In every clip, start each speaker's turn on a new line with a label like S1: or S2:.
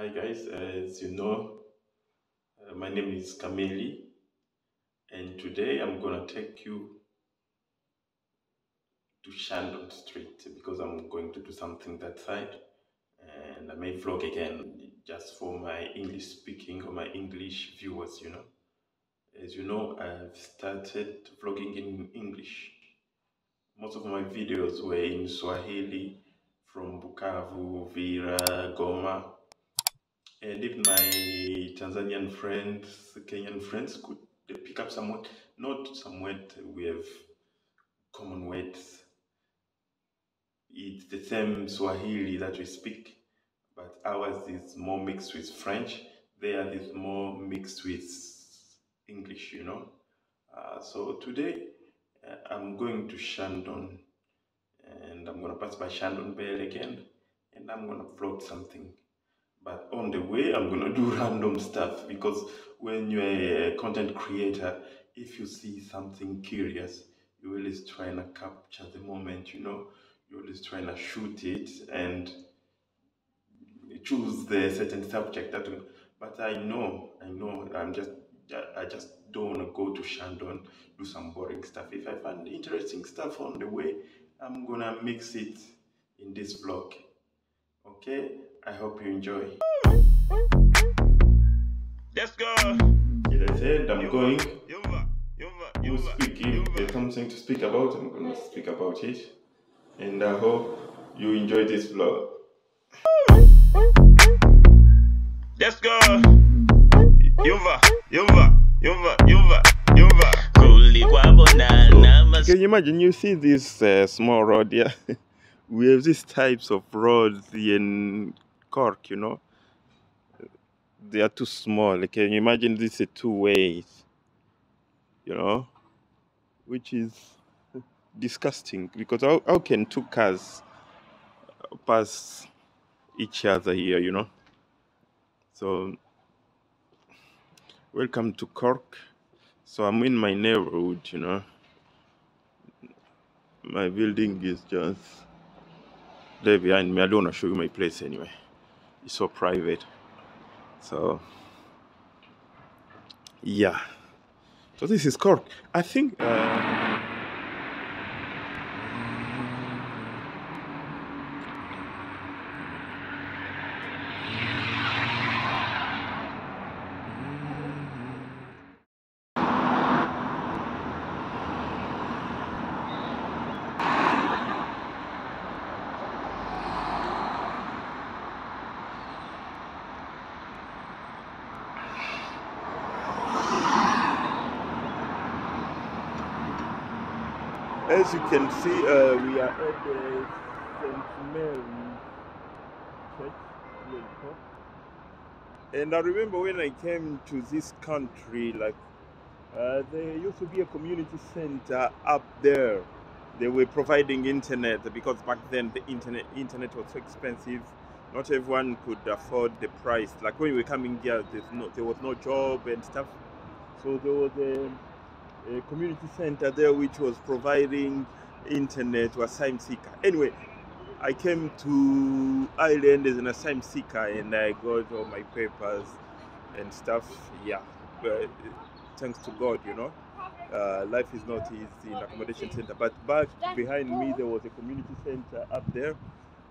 S1: Hi guys, as you know, uh, my name is Kamili, and today I'm gonna take you to Shandon Street because I'm going to do something that side, and I may vlog again just for my English speaking or my English viewers. You know, as you know, I've started vlogging in English. Most of my videos were in Swahili from Bukavu, Vira, Goma, and if my Tanzanian friends, Kenyan friends could pick up some not some we have common words. It's the same Swahili that we speak, but ours is more mixed with French. Theirs is more mixed with English, you know. Uh, so today uh, I'm going to Shandon and I'm gonna pass by Shandon Bell again and I'm gonna vlog something. But on the way, I'm gonna do random stuff because when you're a content creator, if you see something curious, you always try and capture the moment, you know, you always try and shoot it and choose the certain subject that will, but I know, I know, I'm just, I just don't want to go to Shandon, do some boring stuff. If I find interesting stuff on the way, I'm gonna mix it in this vlog. Okay, I hope you enjoy.
S2: Let's go.
S1: As I said, I'm going.
S2: Yumba, yumba,
S1: Who's speaking? There's something to speak about. I'm gonna speak about it, and I hope you enjoy this vlog.
S2: Let's go. Yumba, yumba, yumba, yumba, yumba.
S3: kulikwabonana
S1: Can you imagine? You see this uh, small road here. we have these types of roads in Cork. You know, they are too small. Can you imagine this is two ways? You know, which is disgusting because how, how can two cars pass each other here? You know. So welcome to Cork. So I'm in my neighborhood. You know. My building is just there behind me. I don't want to show you my place anyway. It's so private. So yeah. So this is Cork. I think. Uh, as you can see, uh, we are at the St. Mary's Church. And I remember when I came to this country, like uh, there used to be a community center up there. They were providing internet because back then the internet internet was so expensive. Not everyone could afford the price. Like when we were coming here, no, there was no job and stuff. So there was a, a community center there which was providing internet to asylum seeker. Anyway, I came to Ireland as an asylum seeker and I got all my papers and stuff. Yeah, but thanks to God, you know. Uh, life is not easy in accommodation center, but back behind me there was a community center up there,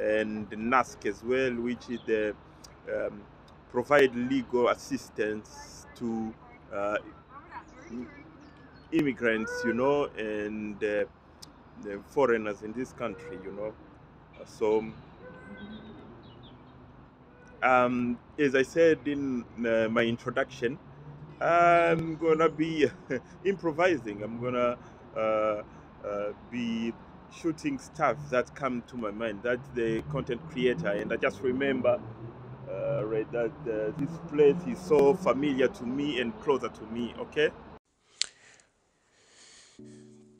S1: and NASC as well, which is the um, provide legal assistance to uh, immigrants, you know, and uh, the foreigners in this country, you know. So, um, as I said in uh, my introduction, I'm gonna be improvising. I'm gonna uh, uh, be shooting stuff that come to my mind. That's the content creator, and I just remember uh, right, that uh, this place is so familiar to me and closer to me. Okay.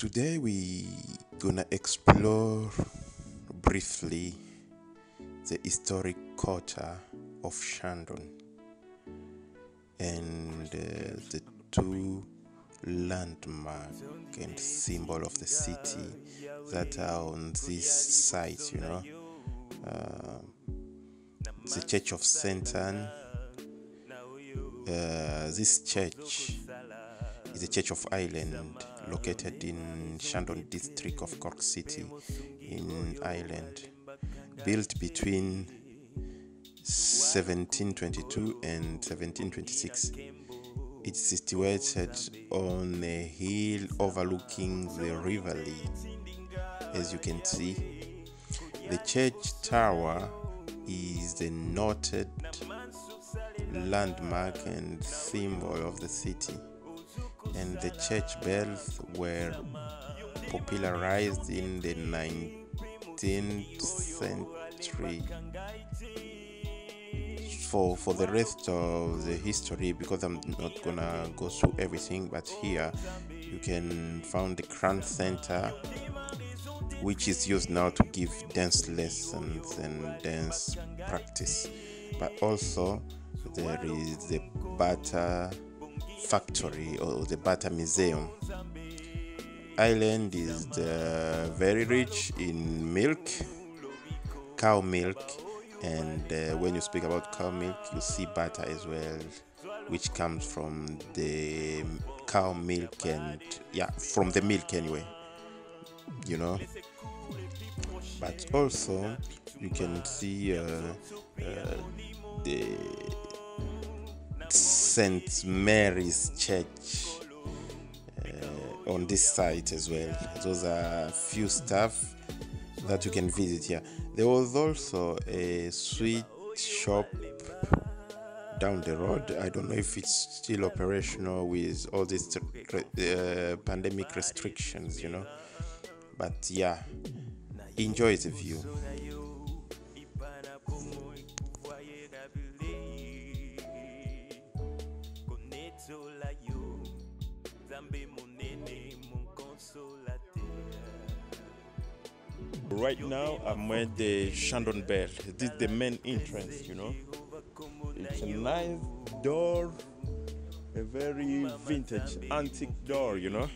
S4: Today we gonna explore briefly the historic quarter of Shandon and uh, the two landmark and symbol of the city that are on this site you know uh, the Church of Saint Anne. Uh, this church is the Church of Ireland, located in Shandon district of Cork City in Ireland, built between 1722 and 1726. It's situated on a hill overlooking the River Lee. As you can see, the church tower is the noted landmark and symbol of the city, and the church bells were popularized in the 19th century. For, for the rest of the history, because I'm not gonna go through everything, but here you can find the Crown Center, which is used now to give dance lessons and dance practice. But also there is the butter factory or the butter museum. Ireland is very rich in milk, cow milk, and uh, when you speak about cow milk, you see butter as well, which comes from the cow milk and yeah, from the milk anyway, you know. But also, you can see uh, uh, the St. Mary's Church uh, on this site as well. Those are few stuff that you can visit here. There was also a sweet shop down the road. I don't know if it's still operational with all these uh, pandemic restrictions, you know. But yeah, enjoy the view. Right now, I'm at the Shandon Bell. This is the main entrance, you know. It's a nice door, a very vintage, antique door, you know.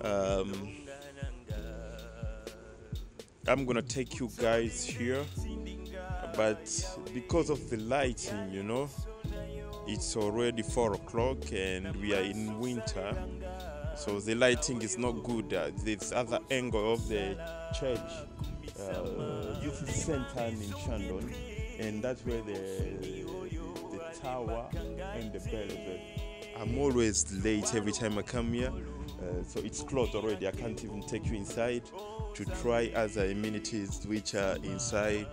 S4: Um, I'm gonna take you guys here, but because of the lighting, you know, it's already four o'clock and we are in winter so the lighting is not good. Uh, this other angle of the church uh, is St. Anne Shandon and that's where the, the tower and the bell is I'm always late every time I come here. Uh, so it's closed already. I can't even take you inside to try other amenities which are inside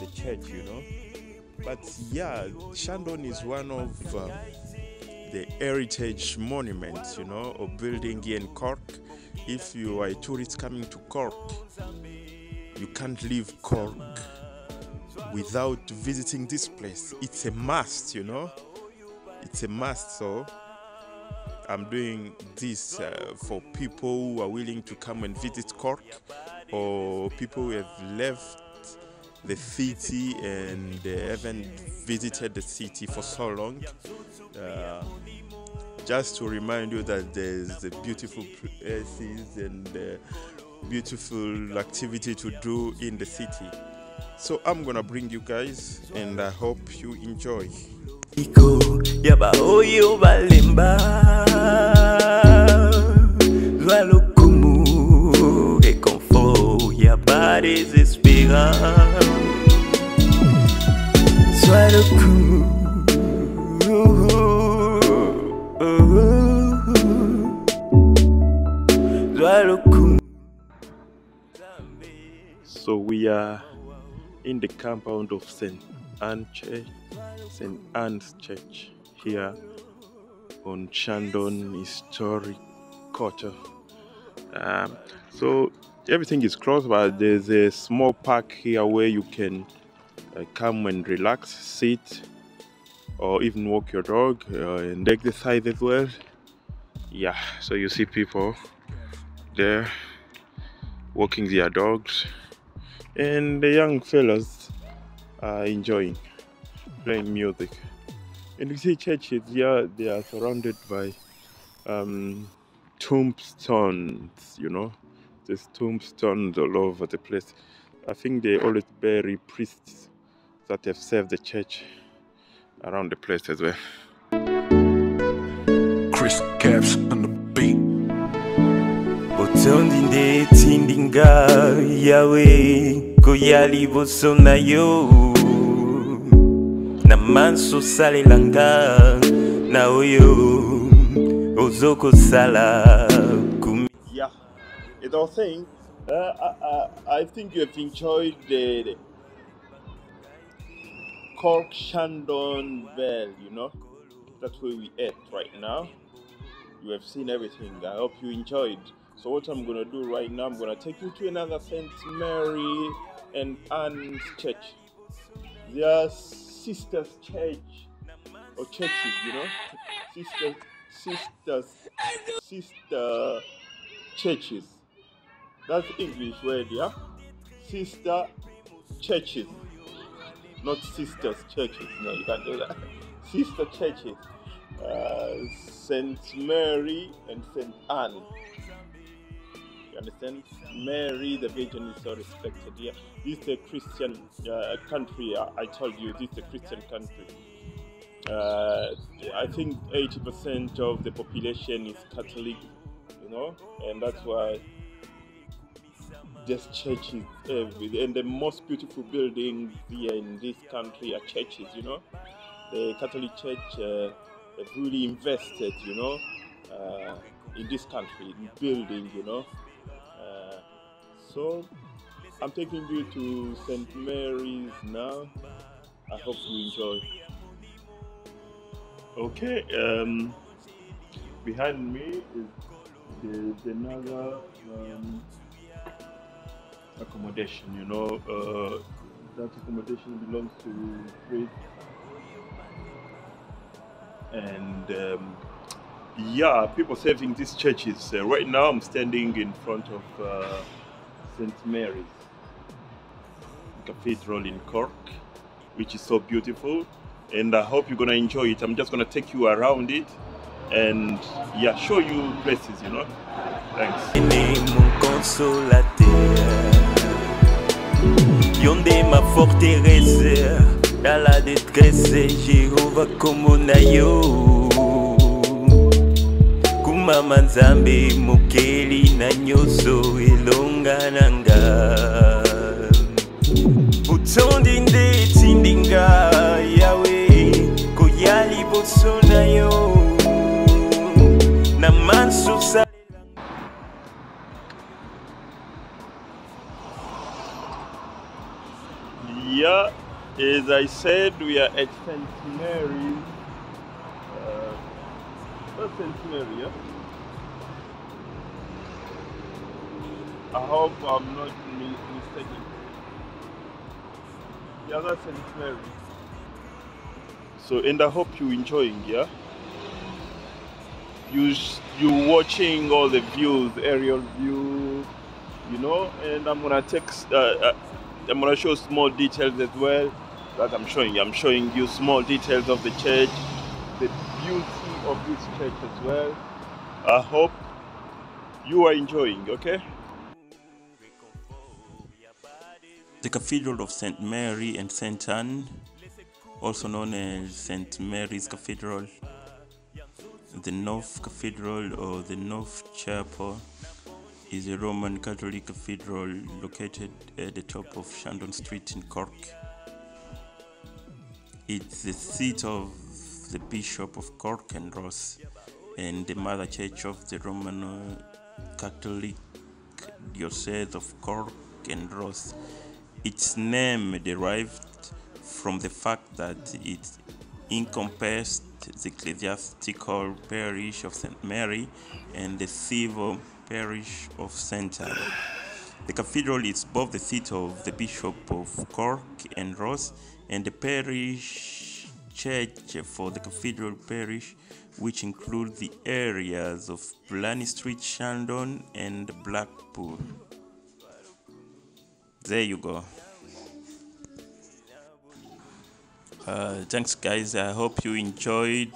S4: the church you know. But yeah, Shandon is one of uh, the heritage monuments, you know, or building here in Cork. If you are a tourist coming to Cork, you can't leave Cork without visiting this place. It's a must, you know. It's a must. So I'm doing this uh, for people who are willing to come and visit Cork, or people who have left the city and uh, haven't visited the city for so long. Uh, just to remind you that there's the beautiful places and uh, beautiful activity to do in the city. So I'm gonna bring you guys and I hope you enjoy.
S1: So we are in the compound of St. Anne Church, St. Anne's Church here on Shandon Historic Quarter. Um, so everything is closed, but there's a small park here where you can uh, come and relax, sit, or even walk your dog uh, and exercise as well. Yeah, so you see people there walking their dogs and the young fellas are enjoying playing music. And you see churches here, they are surrounded by um, tombstones, you know. There's tombstones all over the place. I think they always bury priests that they've served the church around the place as well.
S3: Chris Caps on the beat. botondi nde tindinga yawe koya liboso na yo na manso osalelanga na oyo ozokosala kumi
S1: Yeah, was saying, uh, I, I, I think you have enjoyed the, the Cork Shandon Bell, you know. That's where we at right now. You have seen everything. I hope you enjoyed. So what I'm gonna do right now, I'm gonna take you to another Saint Mary and Anne's church. Their sisters church or churches, you know, sisters, sisters, sister churches. That's English word, yeah. Sister churches, not sisters churches. No, you can't do that. Sister churches. Uh, Saint Mary and Saint Anne. You understand? Mary, the Virgin, is so respected here. This is a Christian uh, country. I, I told you, this is a Christian country. Uh, I think 80% of the population is Catholic, you know, and that's why there's churches everywhere. And the most beautiful buildings here in this country are churches, you know. The Catholic Church uh, really invested, you know, uh, in this country, in building, you know. Uh, so I'm taking you to St. Mary's now. I hope you enjoy. Okay, um, behind me is the, the another um, accommodation. You know, uh, that accommodation belongs to Chris, and um, yeah, people serving these churches. Uh, right now, I'm standing in front of uh, St. Mary's Cathedral in Cork, which is so beautiful. And I hope you're gonna enjoy it. I'm just gonna take you around it and yeah, show you places, you know. Thanks.
S3: Consolateur Yonde ma forteresse Dans la détresse Jéhovah kombo na yo Kumama nzambe mokeli na nyonso elonga na nga botondi nde etindinga yawe koya liboso na yo
S1: As I said, we are at. Mary's. Uh, St. Mary, yeah? I hope I'm not mi- mistaken. Yeah, that's. Mary. So, and I hope you enjoying, yeah? You you watching all the views, aerial view, you know, and I'm gonna take uh, uh, I'm gonna show small details as well that I'm showing you. I'm showing you small details of the church, the beauty of this church as well. I hope you are enjoying, okay?
S4: The Cathedral of St. Mary and St. Anne, also known as St. Mary's Cathedral, the North Cathedral or the North Chapel, is a Roman Catholic cathedral located at the top of Shandon Street in Cork. It's the seat of the Bishop of Cork and Ross and the Mother Church of the Roman uh, Catholic Diocese of Cork and Ross. Its name derived from the fact that it encompassed the ecclesiastical parish of St. Mary and the civil parish of St. The cathedral is both the seat of the Bishop of Cork and Ross and the parish church for the cathedral parish, which includes the areas of Blarney Street, Shandon, and Blackpool. There you go. Uh, thanks, guys. I hope you enjoyed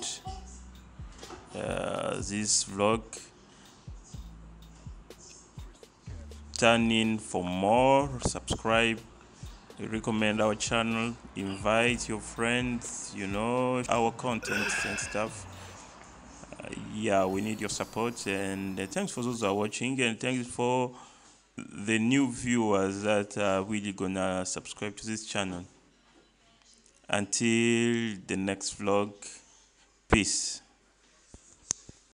S4: uh, this vlog. Turn in for more, subscribe,
S3: recommend our channel, invite your friends, you know, our content and stuff. Uh, yeah, we need your support and uh, thanks for those who are watching and thanks for the new viewers that are really gonna subscribe to this channel. Until the next vlog, peace.